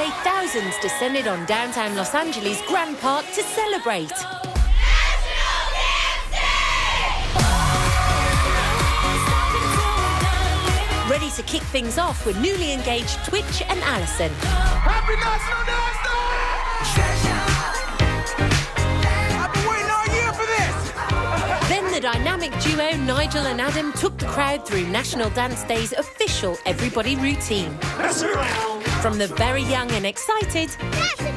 Saturday, thousands descended on downtown Los Angeles' Grand Park to celebrate. Ready to kick things off with newly engaged Twitch and Allison. Happy National Dance Day! I've been waiting all year for this! Then the dynamic duo Nigel and Adam took the crowd through National Dance Day's official Everybody routine. Mess around! From the very young and excited National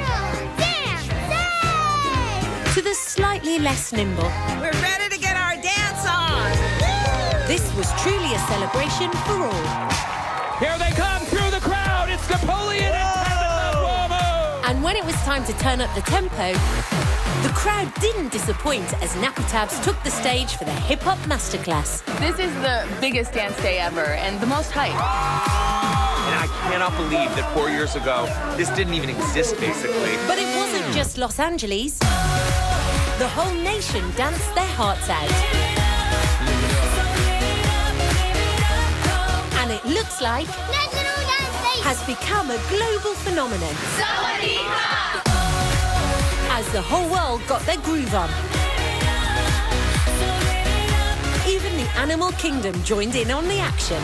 Dance Day! to the slightly less nimble. We're ready to get our dance on. This was truly a celebration for all. Here they come through the crowd. It's Napoleon and Tabitha D'umo. And when it was time to turn up the tempo, the crowd didn't disappoint as Nappy Tabs took the stage for the hip hop masterclass. This is the biggest dance day ever and the most hype. And I cannot believe that four years ago, this didn't even exist, basically. But it wasn't just Los Angeles. The whole nation danced their hearts out. And it looks like National Dance Day! has become a global phenomenon as the whole world got their groove on. Even the animal kingdom joined in on the action.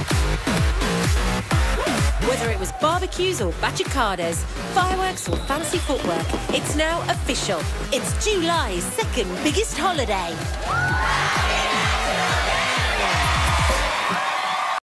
Whether it was barbecues or bachicadas, fireworks or fancy footwork, it's now official. It's July's second biggest holiday.